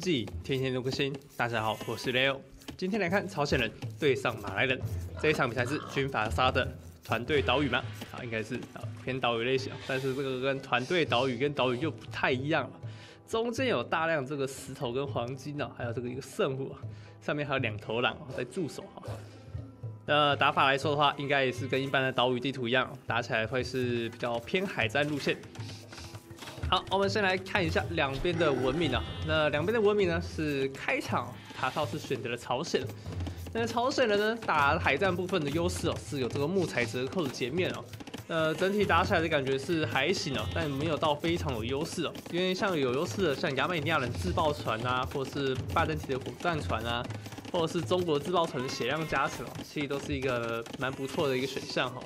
己天天都更新。大家好，我是 Leo。今天来看朝鲜人对上马来人这一场比赛是军阀杀的团队岛屿吗？啊，应该是啊偏岛屿类型，但是这个跟团队岛屿跟岛屿又不太一样了。中间有大量这个石头跟黄金呢，还有这个一个圣物啊，上面还有两头狼在驻守哈。那打法来说的话，应该也是跟一般的岛屿地图一样，打起来会是比较偏海战路线。好，我们先来看一下两边的文明啊。那两边的文明呢，是开场塔套是选择了朝鲜，那朝鲜人呢打海战部分的优势哦，是有这个木材折扣的截面哦。呃，整体打起来的感觉是还行哦，但没有到非常有优势哦。因为像有优势的，像亚美尼亚人自爆船啊，或者是拜登体的火战船啊。或者是中国自爆船的血量加成哦，其实都是一个蛮不错的一个选项哈，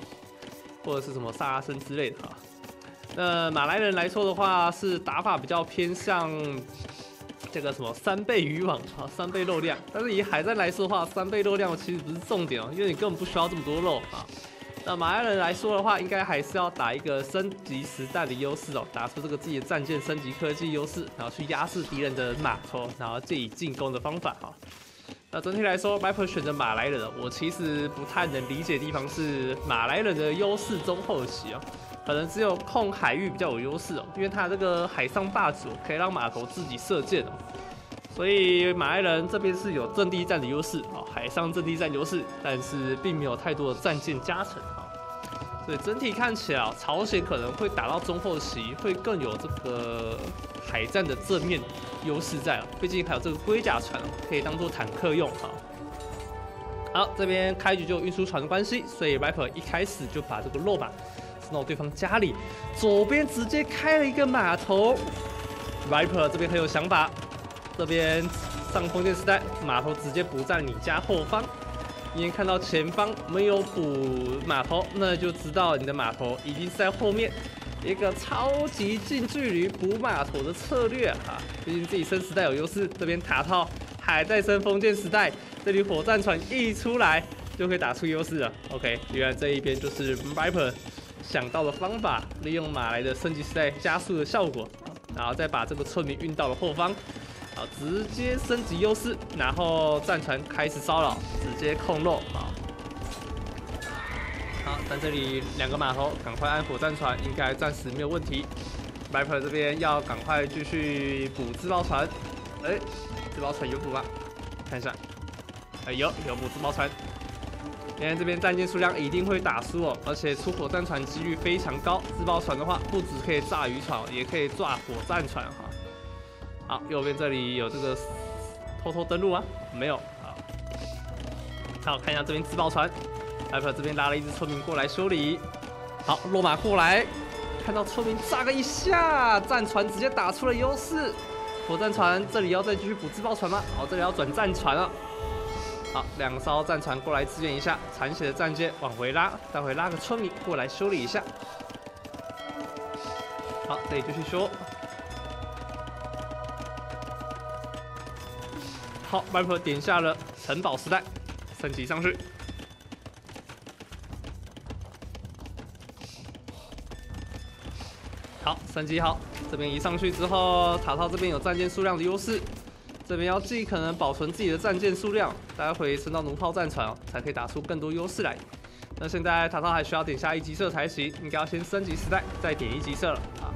或者是什么萨拉森之类的哈。那马来人来说的话，是打法比较偏向这个什么三倍渔网啊，三倍肉量。但是以海战来说的话，三倍肉量其实不是重点哦，因为你根本不需要这么多肉啊。那马来人来说的话，应该还是要打一个升级时代的优势哦，打出这个自己的战舰升级科技优势，然后去压制敌人的码头，然后借以进攻的方法哈。那整体来说，Viper 选择马来人，我其实不太能理解的地方是马来人的优势中后期哦，可能只有控海域比较有优势哦，因为他这个海上霸主可以让码头自己射箭哦，所以马来人这边是有阵地战的优势哦，海上阵地战优势，但是并没有太多的战舰加成啊，所以整体看起来，朝鲜可能会打到中后期会更有这个。海战的正面优势在了，毕竟还有这个龟甲船可以当做坦克用哈。好，这边开局就运输船的关系，所以 Viper 一开始就把这个落马到对方家里，左边直接开了一个码头。Viper 这边很有想法，这边上封建时代码头直接补在你家后方，因为看到前方没有补码头，那就知道你的码头已经是在后面。一个超级近距离补码头的策略啊！毕竟自己升时代有优势，这边塔套还在升封建时代，这里火战船一出来就可以打出优势了。OK，原来这一边就是 Viper 想到的方法，利用马来的升级时代加速的效果，然后再把这个村民运到了后方，好，直接升级优势，然后战船开始骚扰，直接控肉啊！好，但这里两个码头，赶快安抚战船，应该暂时没有问题。Viper 这边要赶快继续补自爆船。哎，自爆船有补吗？看一下。哎，有有补自爆船。因为这边战舰数量一定会打输哦，而且出火战船几率非常高。自爆船的话，不止可以炸渔船，也可以炸火战船哈。好，右边这里有这个偷偷登陆吗？没有。好，好，看一下这边自爆船。艾普这边拉了一只村民过来修理，好，落马过来，看到村民炸个一下，战船直接打出了优势。火战船这里要再继续补自爆船吗？好，这里要转战船了。好，两艘战船过来支援一下，残血的战舰往回拉，待会拉个村民过来修理一下。好，这里继续修。好，艾普点下了城堡时代，升级上去。好，升级好，这边一上去之后，塔套这边有战舰数量的优势，这边要尽可能保存自己的战舰数量，待会升到弩炮战船，才可以打出更多优势来。那现在塔套还需要点下一级色才行，应该要先升级时代，再点一级色了啊。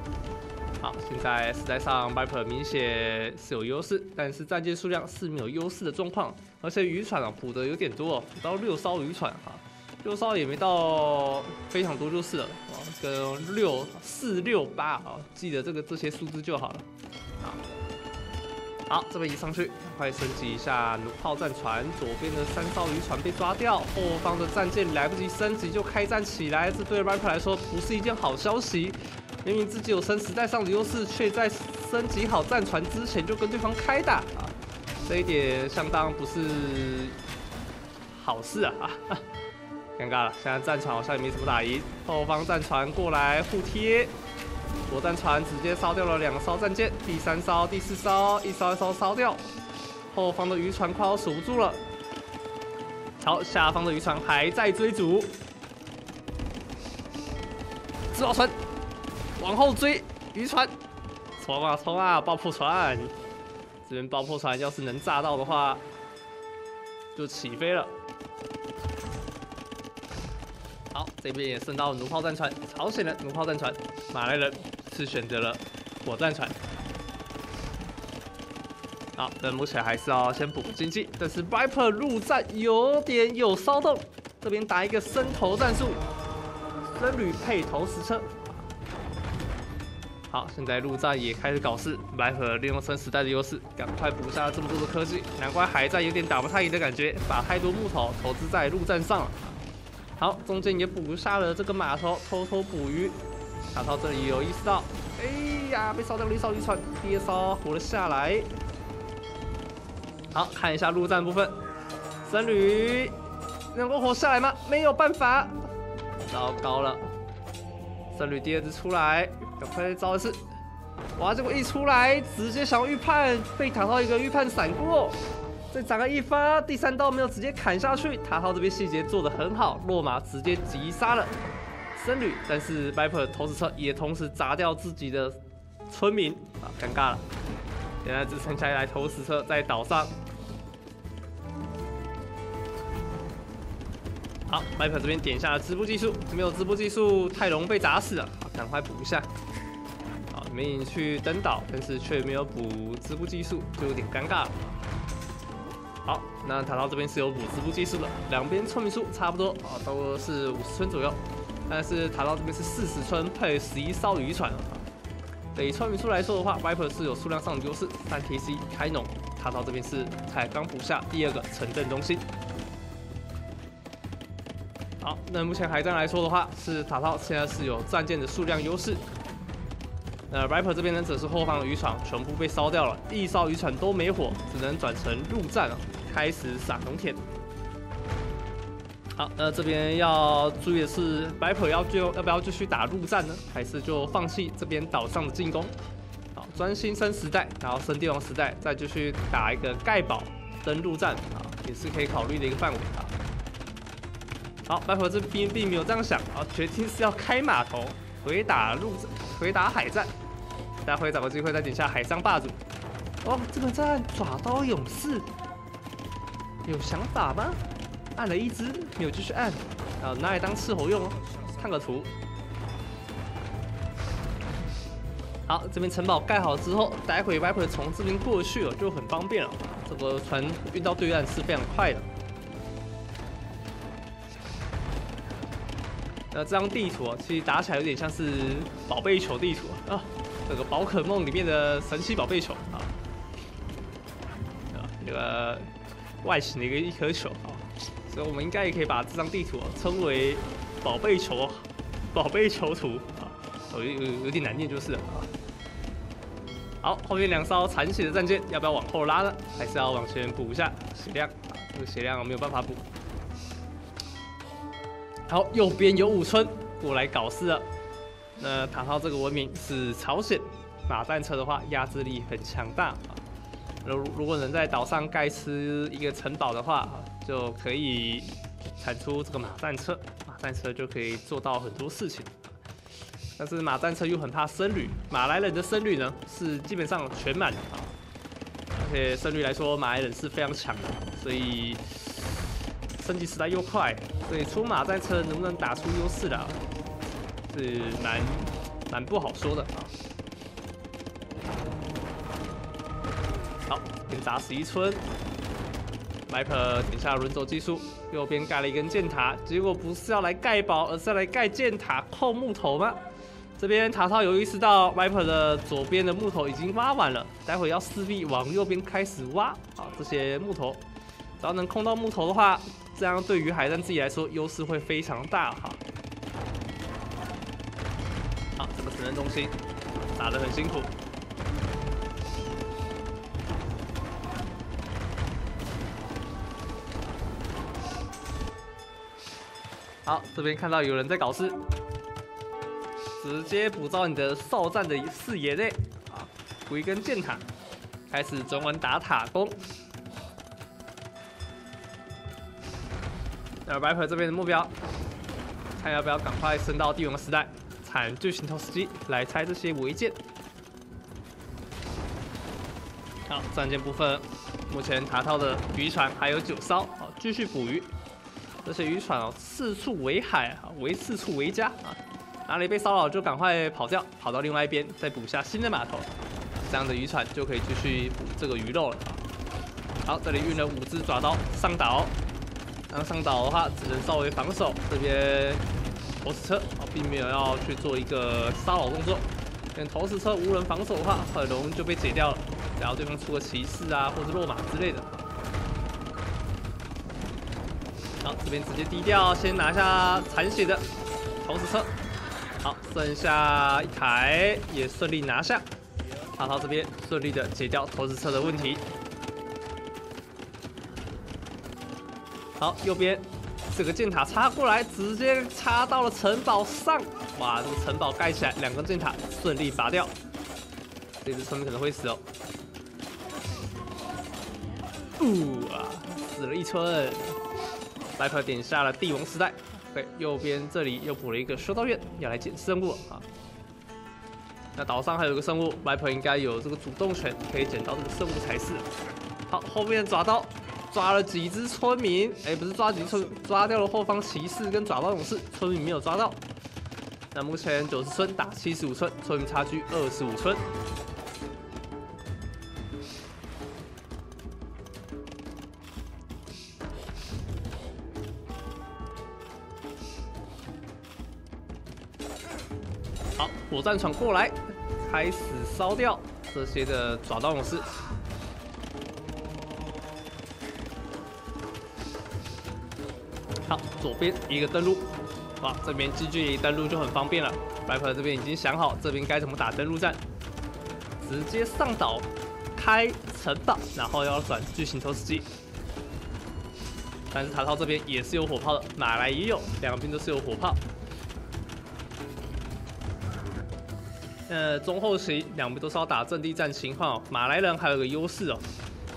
好，现在时代上 Viper 明显是有优势，但是战舰数量是没有优势的状况，而且渔船啊补的有点多，补到六艘渔船哈。六艘也没到非常多就是了，跟六四六八啊，记得这个这些数字就好了。好，好，这边一上去，快升级一下弩炮战船。左边的三艘渔船被抓掉，后方的战舰来不及升级就开战起来，这对 Rapper 来说不是一件好消息。明明自己有升时代上的优势，却在升级好战船之前就跟对方开打啊，这一点相当不是好事啊！尴尬了，现在战船好像也没什么打赢。后方战船过来互贴，火战船直接烧掉了两艘战舰，第三艘、第四艘一艘一艘烧掉。后方的渔船快要守不住了，好，下方的渔船还在追逐。自爆船往后追，渔船冲啊冲啊，爆破船！这边爆破船要是能炸到的话，就起飞了。好，这边也升到弩炮战船，朝鲜的弩炮战船，马来人是选择了火战船。好，那目前还是要先补经济，但是 Viper 陆战有点有骚动，这边打一个伸头战术，僧侣配投石车。好，现在陆战也开始搞事，Viper 利用生时代的优势，赶快补下了这么多的科技，难怪海战有点打不太赢的感觉，把太多木头投资在陆战上了。好，中间也补下了这个码头，偷偷捕鱼。塔涛这里有意识到，哎呀，被烧掉了一艘渔船，第二艘活了下来。好看一下陆战部分，僧侣能够活下来吗？没有办法，糟糕了。僧侣第二只出来，赶快招一次。哇，结果一出来，直接想要预判，被塔涛一个预判闪过。再砸个一发，第三刀没有直接砍下去。塔号这边细节做的很好，落马直接击杀了僧侣，但是 Viper 投石车也同时砸掉自己的村民啊，尴尬了。现在只剩下一台投石车在岛上。好，Viper 这边点下了织布技术，没有织布技术，泰隆被砸死了，赶快补一下。好，美影去登岛，但是却没有补织布技术，就有点尴尬了。好，那塔涛这边是有补织布技术的，两边村民数差不多啊，都是五十村左右。但是塔涛这边是四十村配十一艘渔船啊。以村民数来说的话，Viper 是有数量上的优势，但 TC 开农，塔涛这边是才刚补下第二个城镇中心。好，那目前海战来说的话，是塔涛现在是有战舰的数量优势。那 Viper 这边呢，则是后方的渔船全部被烧掉了，一艘渔船都没火，只能转成陆战了，开始撒农田。好，那这边要注意的是，Viper 要就要不要继续打陆战呢？还是就放弃这边岛上的进攻？好，专心升时代，然后升帝王时代，再继续打一个盖堡登陆战啊，也是可以考虑的一个范围啊。好，Viper 这边并没有这样想啊，决定是要开码头。回打陆战，回打海战，待会找个机会再点下海上霸主。哦，这个战爪刀勇士有想法吗？按了一只，没有继续按，啊，拿来当伺候用哦。看个图。好，这边城堡盖好之后，待会 Viper 从这边过去了就很方便了。这个船运到对岸是非常快的。那这张地图啊，其实打起来有点像是宝贝球地图啊，这个宝可梦里面的神奇宝贝球啊，啊，这个外形的一个一颗球啊，所以我们应该也可以把这张地图称为宝贝球，宝贝球图啊，有有有点难念就是了啊。好，后面两艘残血的战舰要不要往后拉呢？还是要往前补一下血量啊？这个血量没有办法补。好，右边有武村过来搞事了。那唐朝这个文明是朝鲜马战车的话，压制力很强大啊。如如果能在岛上盖吃一个城堡的话，就可以产出这个马战车，马战车就可以做到很多事情。但是马战车又很怕僧侣，马来人的僧侣呢是基本上全满的啊。而且僧侣来说，马来人是非常强的，所以。升级时代又快，所以出马战车能不能打出优势的，是蛮蛮不好说的啊。好，先砸死一村，Viper 点下轮轴技术，右边盖了一根箭塔，结果不是要来盖堡，而是要来盖箭塔扣木头吗？这边塔超有意识到 Viper 的左边的木头已经挖完了，待会要势必往右边开始挖啊，这些木头，只要能控到木头的话。这样对于海战自己来说优势会非常大哈。这个城镇中心打得很辛苦。好，这边看到有人在搞事，直接捕捉你的哨战的视野内啊，补一根箭塔，开始转弯打塔攻。呃，白普这边的目标，看要不要赶快升到帝王时代，喊巨型投石机来拆这些违建。好，战舰部分，目前塔套的渔船还有九艘，好，继续捕鱼。这些渔船哦，四处围海啊，围四处围家啊，哪里被骚扰就赶快跑掉，跑到另外一边，再补下新的码头，这样的渔船就可以继续捕这个鱼肉了。好，这里运了五只爪刀上岛，然后上岛的话只能稍微防守这边投石车，并没有要去做一个骚扰动作。等投石车无人防守的话，很容易就被解掉了。然后对方出个骑士啊，或者落马之类的。好，这边直接低调，先拿下残血的投石车。好，剩下一台也顺利拿下。塔涛这边顺利的解掉投石车的问题。好，右边这个箭塔插过来，直接插到了城堡上。哇，这个城堡盖起来，两根箭塔顺利拔掉。这只村民可能会死哦。呜啊，死了一村。白克点下了帝王时代。对，右边这里又补了一个修道院，要来捡生物啊。那岛上还有个生物，白克应该有这个主动权，可以捡到这个生物才是。好，后面抓到，抓了几只村民，哎，不是抓几只村，抓掉了后方骑士跟爪刀勇士，村民没有抓到。那目前九十村打七十五村，村民差距二十五村。火战船过来，开始烧掉这些的爪刀勇士。左边一个登陆，哇，这边近距离登陆就很方便了。白 r 这边已经想好这边该怎么打登陆战，直接上岛开城堡，然后要转巨型投石机。但是塔套这边也是有火炮的，马来也有，两边都是有火炮。呃，中后期两边都是要打阵地战情况哦。马来人还有个优势哦，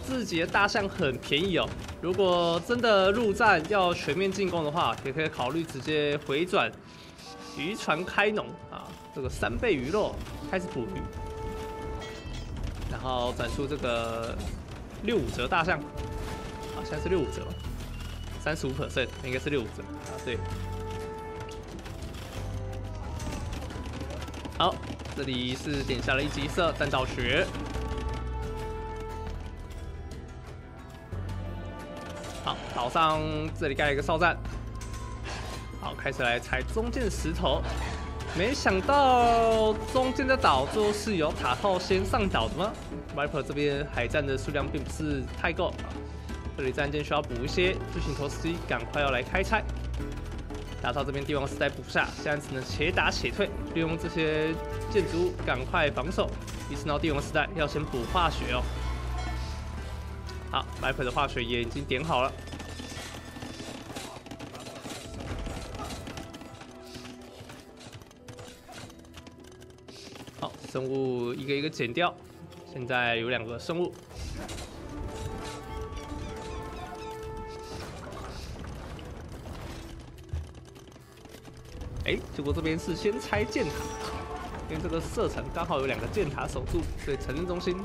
自己的大象很便宜哦。如果真的陆战要全面进攻的话，也可以考虑直接回转渔船开农啊，这个三倍鱼肉开始捕鱼，然后转出这个六五折大象，好像是六五折，三十五 percent 应该是六五折啊，对。好。这里是点下了一级色弹道学，岛上这里盖了一个哨站，好，开始来踩中间石头，没想到中间的岛最后是由塔炮先上岛的吗？Viper 这边海战的数量并不是太够啊，这里战舰需要补一些，巨型投石机赶快要来开拆。打到这边帝王时代补不下，现在只能且打且退，利用这些建筑赶快防守。一次到帝王时代要先补化学哦。好，，Viper 的化学也已经点好了。好，生物一个一个减掉，现在有两个生物。哎，结果这边是先拆箭塔，因为这个射程刚好有两个箭塔守住，所以城镇中心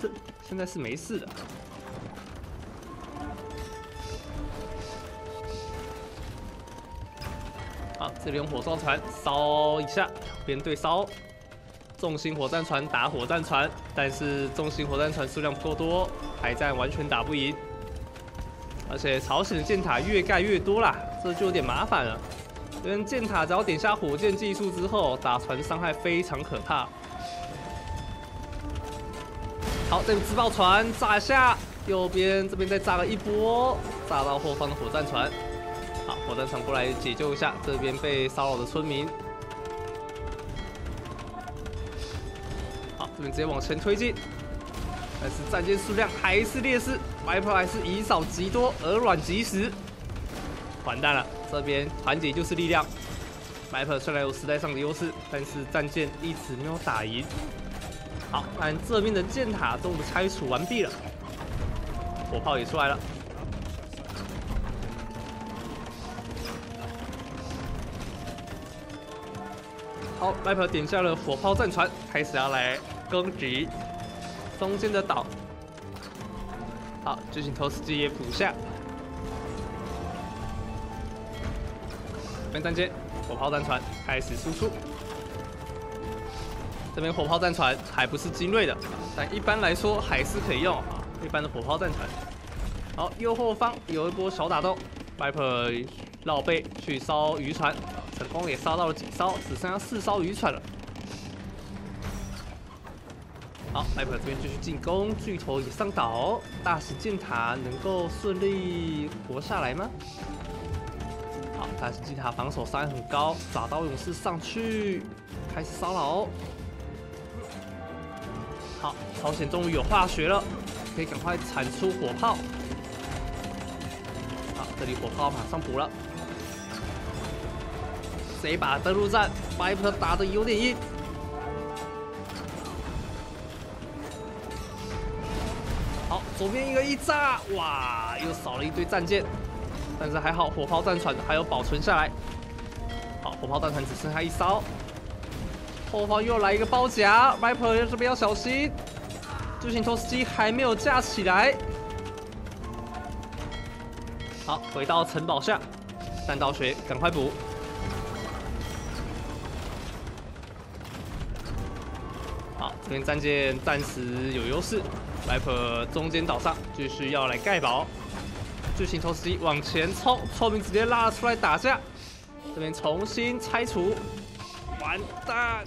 这现在是没事的。好，这里用火烧船烧一下，边对烧，重型火战船打火战船，但是重型火战船数量不够多，海战完全打不赢，而且朝鲜的箭塔越盖越多啦，这就有点麻烦了。跟箭塔只要点下火箭技术之后，打船伤害非常可怕。好，这个自爆船炸下，右边这边再炸了一波，炸到后方的火战船。好，火战船过来解救一下这边被骚扰的村民。好，这边直接往前推进，但是战舰数量还是劣势，Viper 还是以少击多，而卵击石。完蛋了，这边团结就是力量。Viper 虽然有时代上的优势，但是战舰一直没有打赢。好，但这边的箭塔都拆除完毕了，火炮也出来了。好，Viper 点下了火炮战船，开始要来攻击中间的岛。好，巨型投石机也补下。这边战舰火炮战船开始输出。这边火炮战船还不是精锐的，但一般来说还是可以用啊。一般的火炮战船。好，右后方有一波小打斗，Viper 绕背去烧渔船，成功也烧到了几艘，只剩下四艘渔船了。好，Viper 这边继续进攻，巨头也上岛，大型箭塔能够顺利活下来吗？好，大型箭塔防守伤很高，爪刀勇士上去开始骚扰。好，朝鲜终于有化学了，可以赶快产出火炮。好，这里火炮马上补了。谁把登陆战，Viper 打的有点硬。左边一个一炸，哇，又少了一堆战舰，但是还好，火炮战船还有保存下来。好，火炮战船只剩下一艘。后方又来一个包夹，Viper 这边要小心。巨型投石机还没有架起来。好，回到城堡下，弹道学赶快补。好，这边战舰暂时有优势来破中间岛上继续要来盖堡。巨型投石往前冲，聪明直接拉出来打架。这边重新拆除，完蛋。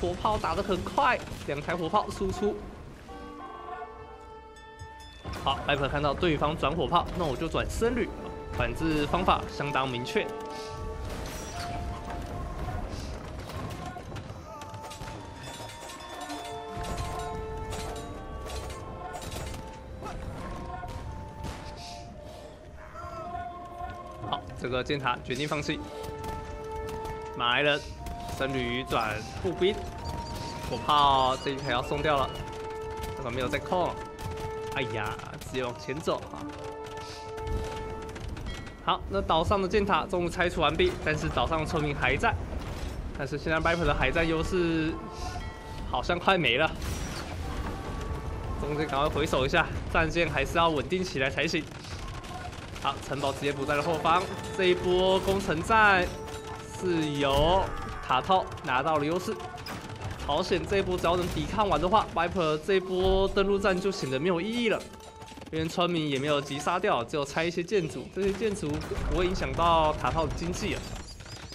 火炮打得很快，两台火炮输出。好来破看到对方转火炮，那我就转僧侣，反制方法相当明确。这个箭塔决定放弃，马来人。僧侣转步兵，火炮这一台要送掉了，这个没有在控。哎呀，直接往前走啊！好，那岛上的箭塔终于拆除完毕，但是岛上的村民还在。但是现在 Viper 的海战优势好像快没了，中间赶快回首一下，战舰还是要稳定起来才行。好，城堡直接补在了后方，这一波攻城战是由。塔套拿到了优势，朝鲜这一波只要能抵抗完的话，Viper 这一波登陆战就显得没有意义了，因为村民也没有击杀掉，只有拆一些建筑，这些建筑不会影响到塔套的经济啊。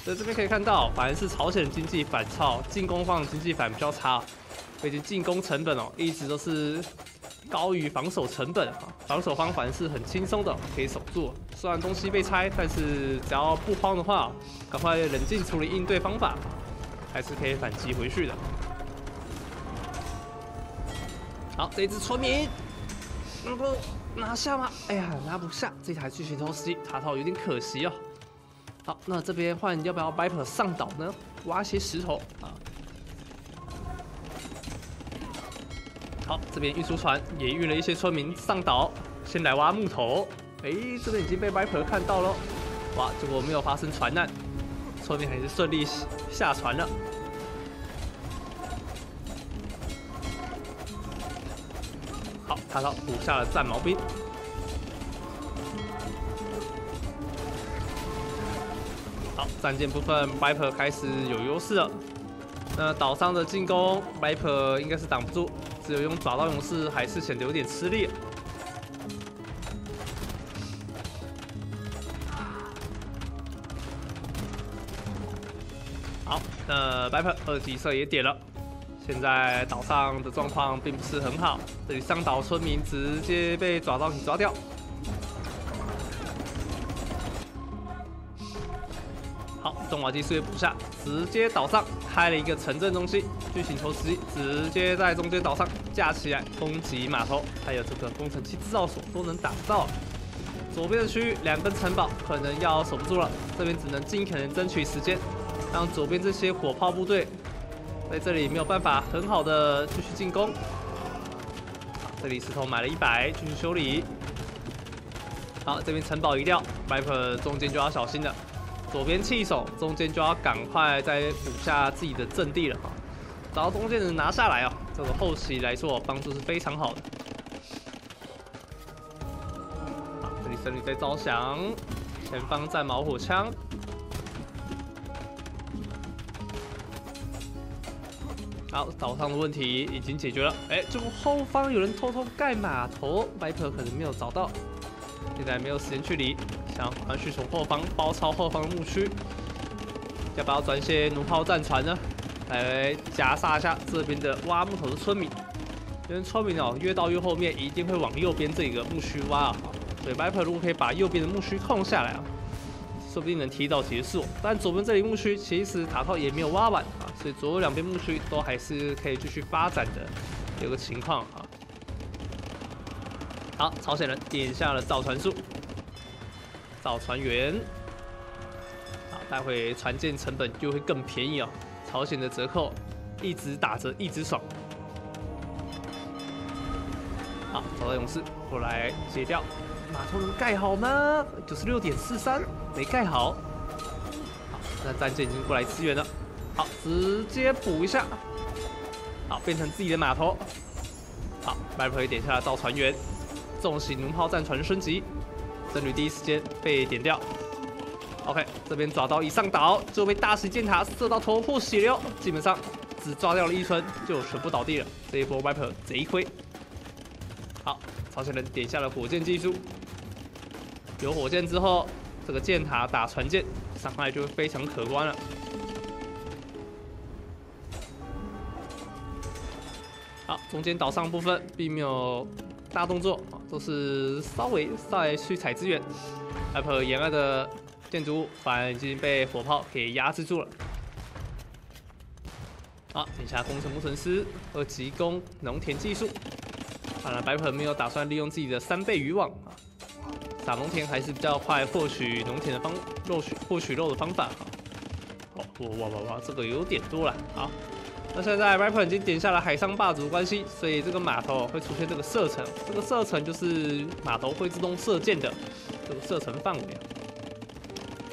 所以这边可以看到，反而是朝鲜经济反超，进攻方的经济反比较差，毕竟进攻成本哦一直都是。高于防守成本啊，防守方反是很轻松的，可以守住。虽然东西被拆，但是只要不慌的话，赶快冷静处理应对方法，还是可以反击回去的。好，这只村民能够拿下吗？哎呀，拿不下，这台巨型投石机塔套有点可惜哦。好，那这边换要不要 Viper 上岛呢？挖些石头啊。好，这边运输船也运了一些村民上岛，先来挖木头。哎，这边已经被 Viper 看到了，哇！结果没有发生船难，村民还是顺利下船了。好，他到补下了战矛兵。好，战舰部分 Viper 开始有优势了。那岛上的进攻，Viper 应该是挡不住。只有用爪刀勇士还是显得有点吃力。好，那白粉二级射也点了。现在岛上的状况并不是很好，这里上岛村民直接被爪刀给抓掉。好，重瓦机速补下，直接岛上开了一个城镇中心，巨型投石机直接在中间岛上架起来攻击码头，还有这个工程器制造所都能打到。左边的区域两根城堡可能要守不住了，这边只能尽可能争取时间，让左边这些火炮部队在这里没有办法很好的继续进攻。这里石头买了一百，继续修理。好，这边城堡一掉，Viper 中间就要小心了。左边弃手，中间就要赶快再补下自己的阵地了哈，找到中间人拿下来啊，这个后期来说帮助是非常好的。这里神女在招降，前方战矛火枪。好，岛上的问题已经解决了。哎，这个后方有人偷偷盖码头麦克可能没有找到，现在没有时间去理，想赶快去从后方包抄后方的牧区。要不要转些弩炮战船呢？来夹杀一下这边的挖木头的村民。因为村民哦，越到越后面，一定会往右边这个牧区挖啊。所以 Viper 如果可以把右边的牧区控下来啊，说不定能提早结束。但左边这里牧区其实塔套也没有挖完啊。所以左右两边牧区都还是可以继续发展的有个情况啊。好，朝鲜人点下了造船术，造船员。好，待会船舰成本就会更便宜哦。朝鲜的折扣一直打折，一直爽。好，找到勇士过来解掉。码头能盖好吗？九十六点四三，没盖好。好，那战舰已经过来支援了。好，直接补一下。好，变成自己的码头。好，Viper 点下造船员，重型弩炮战船升级，僧侣第一时间被点掉。OK，这边爪刀一上岛就被大石箭塔射到头破血流，基本上只抓掉了一村就全部倒地了。这一波 Viper 贼亏。好，朝鲜人点下了火箭技术，有火箭之后，这个箭塔打船舰伤害就非常可观了。好，中间岛上部分并没有大动作，都是稍微稍微去采资源。Apple 沿岸的建筑物反而已经被火炮给压制住了。好，等下工程工程师二级工农田技术。看来白粉没有打算利用自己的三倍渔网啊，撒农田还是比较快获取农田的方肉取获取肉的方法。哦，哇哇哇哇，这个有点多了，好。那现在，rapper 已经点下了海上霸主关系，所以这个码头会出现这个射程，这个射程就是码头会自动射箭的这个射程范围。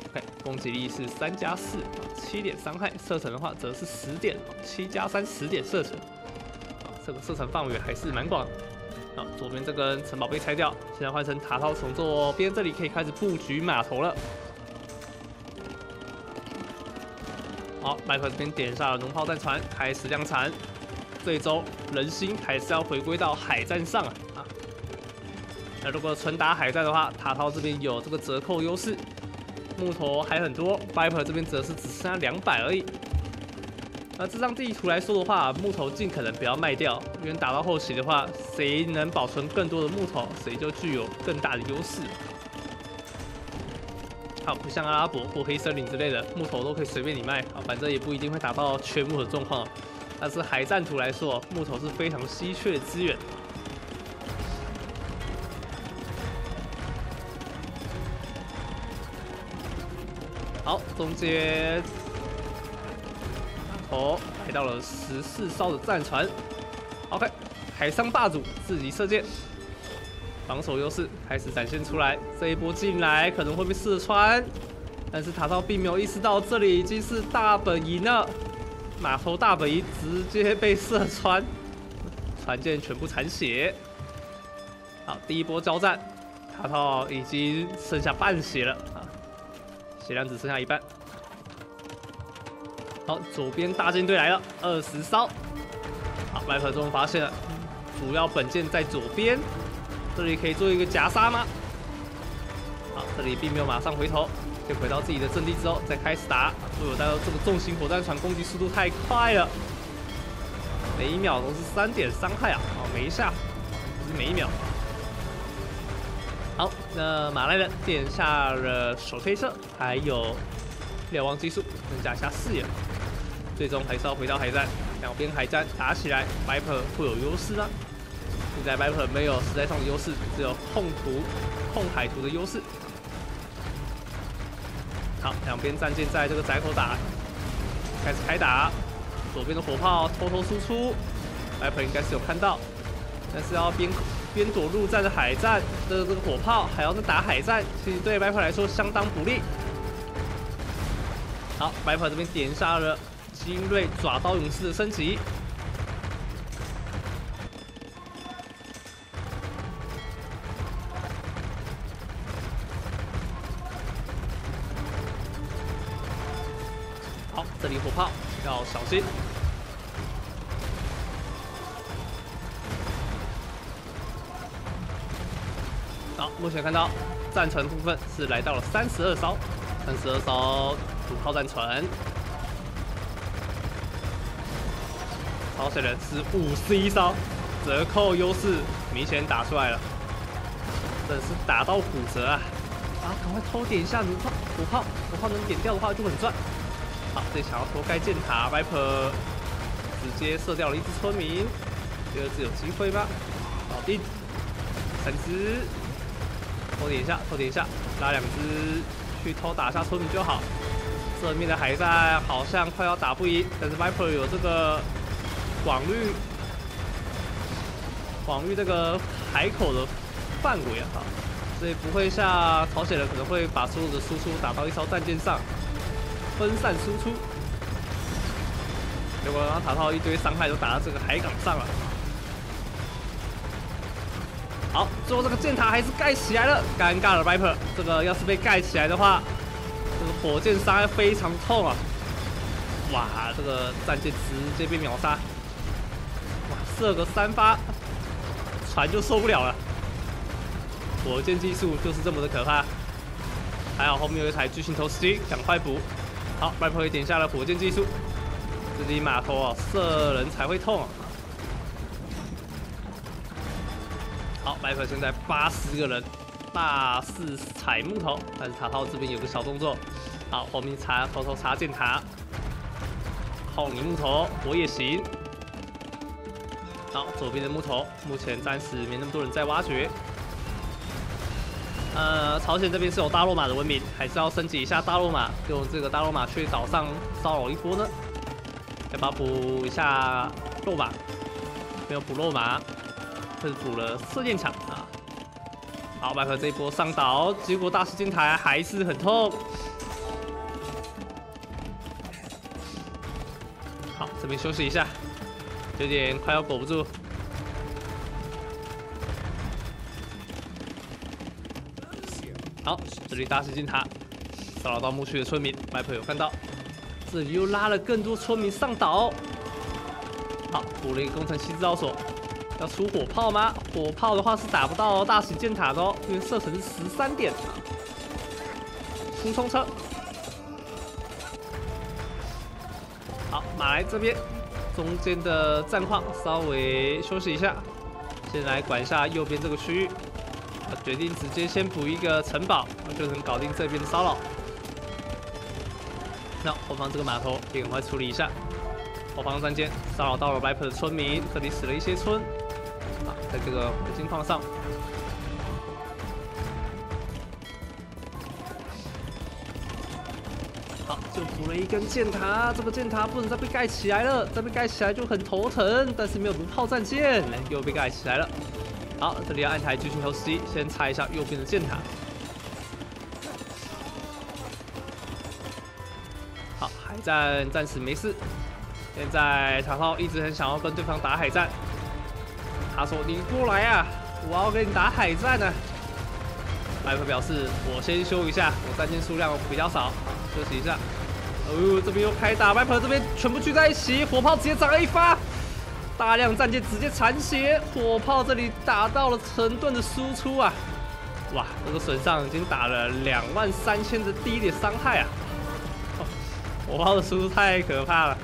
OK，攻击力是三加四，七点伤害；射程的话则是十点，七加三十点射程。这个射程范围还是蛮广。啊，左边这根城堡被拆掉，现在换成塔套重做，边这里可以开始布局码头了。好，麦克这边点上了龙炮战船，开始量产。最终人心还是要回归到海战上啊！啊，那如果纯打海战的话，塔涛这边有这个折扣优势，木头还很多。Viper 这边则是只剩下两百而已。那这张地图来说的话，木头尽可能不要卖掉，因为打到后期的话，谁能保存更多的木头，谁就具有更大的优势。不像阿拉伯或黑森林之类的木头都可以随便你卖，啊，反正也不一定会达到缺木的状况。但是海战图来说，木头是非常稀缺的资源。好，中间哦，来到了十四艘的战船。OK，海上霸主自己射箭。防守优势开始展现出来，这一波进来可能会被射穿，但是塔套并没有意识到这里已经是大本营了，码头大本营直接被射穿，船舰全部残血。好，第一波交战，塔套已经剩下半血了啊，血量只剩下一半。好，左边大舰队来了，二十艘。好，麦克终于发现了，主要本舰在左边。这里可以做一个夹杀吗？好，这里并没有马上回头，先回到自己的阵地之后再开始打。队友带到这个重型火弹船，攻击速度太快了，每一秒都是三点伤害啊！哦，每一下不是每一秒。好，那马来人点下了手推车，还有瞭望技术，增加一下视野。最终还是要回到海战，两边海战打起来，Viper 会有优势啊。现在 Viper 没有时代上的优势，只有控图、控海图的优势。好，两边战舰在这个窄口打，开始开打。左边的火炮偷偷输出，Viper 应该是有看到，但是要边边躲入战的海战的这个火炮，还要再打海战，其实对 Viper 来说相当不利。好，Viper 这边点下了精锐爪刀勇士的升级。小心。好，目前看到战船部分是来到了三十二艘，三十二艘主炮战船。朝鲜人是五十一艘，折扣优势明显打出来了，真是打到骨折啊！啊，赶快偷点一下弩炮、弩炮，弩炮能点掉的话就很赚。这里想要偷盖箭塔，Viper 直接射掉了一只村民，第二只有机会吗？搞定，三只，偷点一下，偷点一下，拉两只去偷打下村民就好。这面的海战好像快要打不赢，但是 Viper 有这个。广域，广域这个海口的范围啊，所以不会像朝鲜人可能会把所有的输出打到一艘战舰上，分散输出。结果他塔套一堆伤害都打到这个海港上了。好，最后这个箭塔还是盖起来了，尴尬了，Viper。这个要是被盖起来的话，这个火箭伤害非常痛啊！哇，这个战舰直接被秒杀。哇射个三发，船就受不了了。火箭技术就是这么的可怕。还好后面有一台巨型投石机，赶快补。好，外婆也点下了火箭技术。这里码头啊，射人才会痛。好，外婆现在八十个人，大肆踩木头。但是塔套这边有个小动作。好，后面插偷偷插箭塔。靠你木头，我也行。好，左边的木头目前暂时没那么多人在挖掘。呃，朝鲜这边是有大罗马的文明，还是要升级一下大罗马，用这个大罗马去岛上骚扰一波呢？要不要补一下肉马？没有补肉马，是补了射箭场啊。好，麦克这一波上岛，结果大师金台还是很痛。好，这边休息一下。有点快要裹不住。好，这里大石金塔骚扰到墓区的村民，麦克有看到，这里又拉了更多村民上岛。好，补了一个工程器制造所，要出火炮吗？火炮的话是打不到大石箭塔的哦，因为射程是十三点啊。冲冲车。好，马来这边。中间的战况稍微休息一下，先来管一下右边这个区域。决定直接先补一个城堡，就能搞定这边的骚扰。那后方这个码头也赶快处理一下。后方战舰骚扰到了 Viper 的村民，这里死了一些村。啊，在这个金矿上。好就补了一根箭塔，这个箭塔不能再被盖起来了，再被盖起来就很头疼。但是没有毒炮战舰，又被盖起来了。好，这里要按台巨型投石机，先拆一下右边的箭塔。好，海战暂时没事。现在塔炮一直很想要跟对方打海战，他说：“你过来啊，我要跟你打海战呢。”麦克表示：“我先修一下，我战舰数量比较少，休息一下。”哦呦，这边又开打，Viper 这边全部聚在一起，火炮直接砸了一发，大量战舰直接残血，火炮这里打到了成吨的输出啊！哇，这个损伤已经打了两万三千的低点伤害啊！火炮的输出太可怕了，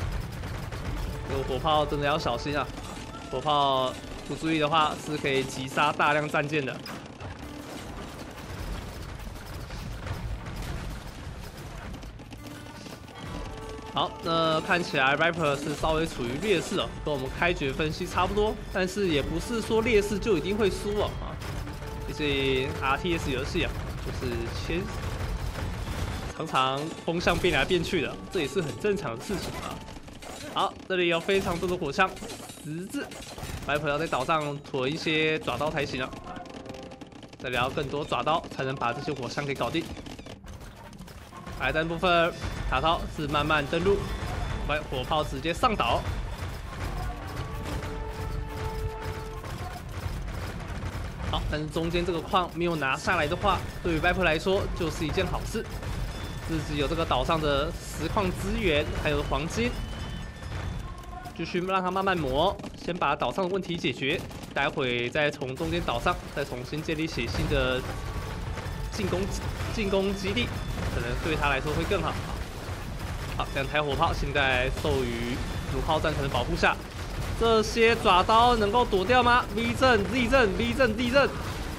这个火炮真的要小心啊！火炮不注意的话是可以击杀大量战舰的。好，那看起来 Viper 是稍微处于劣势哦，跟我们开局分析差不多，但是也不是说劣势就一定会输哦啊。毕竟 RTS 游戏啊，就是先常常风向变来变去的，这也是很正常的事情啊。好，这里有非常多的火枪，十字，Viper 要在岛上囤一些爪刀才行啊。这里要更多爪刀，才能把这些火枪给搞定。海战部分。塔涛是慢慢登陆，来火炮直接上岛。好，但是中间这个矿没有拿下来的话，对于 Viper 来说就是一件好事。自己有这个岛上的石矿资源，还有黄金，继续让他慢慢磨，先把岛上的问题解决，待会再从中间岛上再重新建立起新的进攻进攻基地，可能对他来说会更好。好，两台火炮现在受于弩炮战城保护下，这些爪刀能够躲掉吗？V 阵、Z 阵、V 阵、D 阵，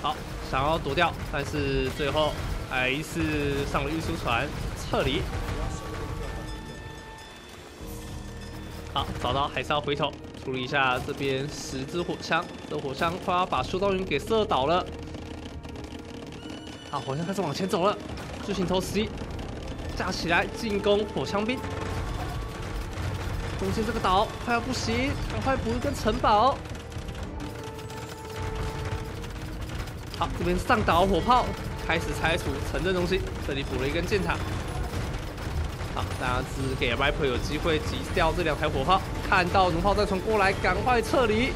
好，想要躲掉，但是最后还是上了运输船撤离。好，找到还是要回头处理一下这边十支火枪，这火枪快要把修道员给射倒了。好，火枪开始往前走了，巨型投石机。架起来进攻火枪兵，中间这个岛快要不行，赶快补一根城堡。好，这边上岛火炮开始拆除城镇中心，这里补了一根箭塔。好，大家只给 Viper 有机会击掉这两台火炮，看到弩炮再冲过来，赶快撤离。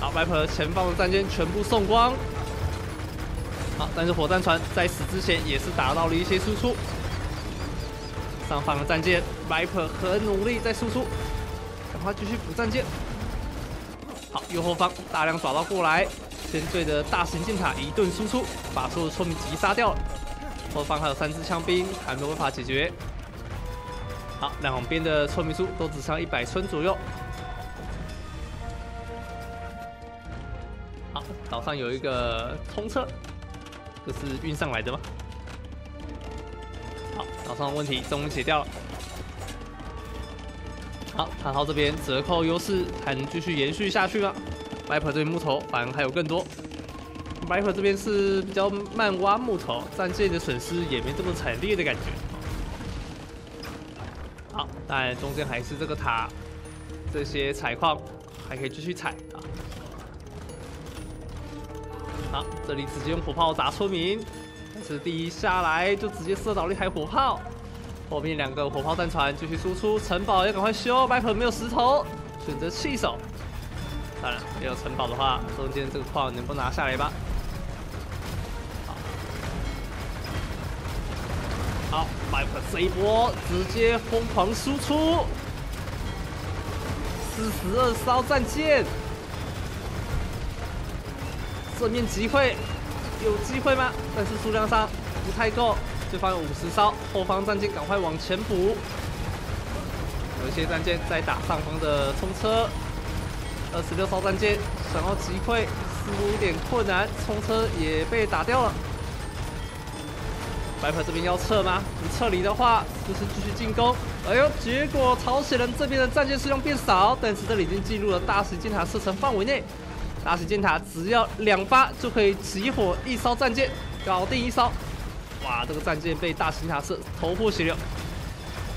好，Viper 前方的战舰全部送光。好，但是火战船在死之前也是达到了一些输出。上方的战舰，Viper 很努力在输出，赶快继续补战舰。好，右后方大量爪刀过来，先对着大型箭塔一顿输出，把所有村民击杀掉了。后方还有三支枪兵，还没有办法解决。好，两边的村民数都只剩一百村左右。好，岛上有一个通车，这是运上来的吗？好，岛上的问题终于解掉了。好，塔涛这边折扣优势还能继续延续下去吗？Viper 这边木头反而还有更多。Viper 这边是比较慢挖木头，战舰的损失也没这么惨烈的感觉。好，但中间还是这个塔，这些采矿还可以继续采啊。好，这里直接用火炮砸村民。但是第一下来就直接射倒了一台火炮，后面两个火炮战船继续输出，城堡要赶快修。白 r 没有石头，选择弃守。当然，没有城堡的话，中间这个矿能不拿下来吧？好，好，白 r 这一波直接疯狂输出，四十二艘战舰，正面击溃。有机会吗？但是数量上不太够，对方有五十艘，后方战舰赶快往前补。有一些战舰在打上方的冲车，二十六艘战舰想要击溃似乎有点困难，冲车也被打掉了。白牌这边要撤吗？你撤离的话，就是继续进攻。哎呦，结果朝鲜人这边的战舰数量变少，但是这里已经进入了大型箭塔射程范围内。大型箭塔只要两发就可以集火一艘战舰，搞定一艘。哇，这个战舰被大型塔射头破血流。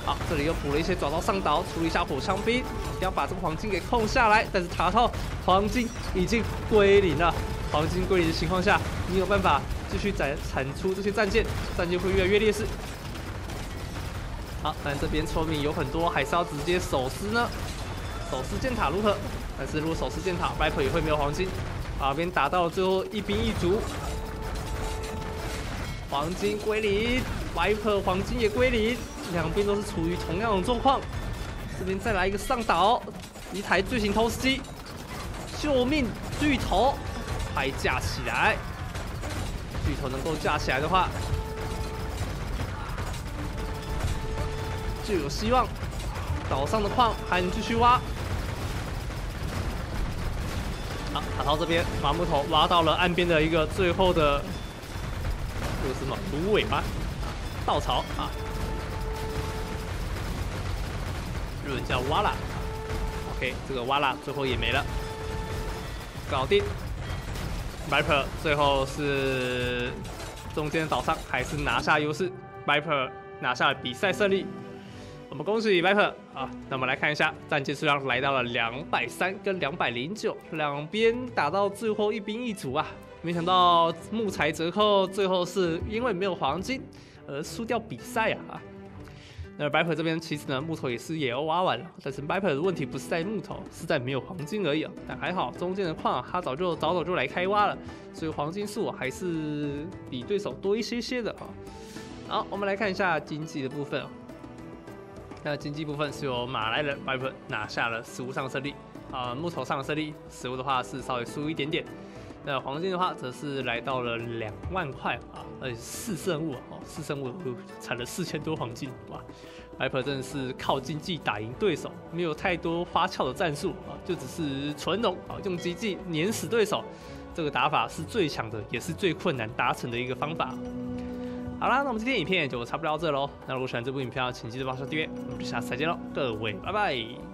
好，这里又补了一些爪刀上岛，处理一下火枪兵，一定要把这个黄金给控下来。但是塔套黄金已经归零了，黄金归零的情况下，你有办法继续展产出这些战舰，战舰会越来越劣势。好，但这边村民有很多，还是要直接手撕呢？守尸箭塔如何？但是如果手撕箭塔，Viper 也会没有黄金。啊，边打到最后一兵一卒，黄金归零，Viper 黄金也归零，两边都是处于同样的状况。这边再来一个上岛，一台巨型投石机，救命巨头，快架起来！巨头能够架起来的话，就有希望。岛上的矿还能继续挖。塔涛这边把木头挖到了岸边的一个最后的，这个什么芦苇吗？稻草啊，日本叫挖啦。OK，这个挖啦最后也没了，搞定。Viper 最后是中间岛上还是拿下优势，Viper 拿下了比赛胜利。我们恭喜 Viper 啊！那我们来看一下战绩数量来到了两百三跟两百零九，两边打到最后一兵一卒啊！没想到木材折扣最后是因为没有黄金而输掉比赛啊！那 Viper 这边其实呢木头也是也要挖完了，但是 Viper 的问题不是在木头，是在没有黄金而已啊！但还好中间的矿他早就早早就来开挖了，所以黄金数还是比对手多一些些的啊！好，我们来看一下经济的部分。那经济部分是由马来人 Viper 拿下了食物上的胜利啊，木头上的胜利，食物的话是稍微输一点点。那黄金的话则是来到了两万块啊，而且四圣物哦，四圣物产了四千多黄金哇！Viper 真的是靠经济打赢对手，没有太多花俏的战术啊，就只是纯龙啊，用经济碾死对手。这个打法是最强的，也是最困难达成的一个方法。好啦，那我们今天影片就差不多到这喽。那如果喜欢这部影片，请记得帮手订阅。我们就下次再见喽，各位，拜拜。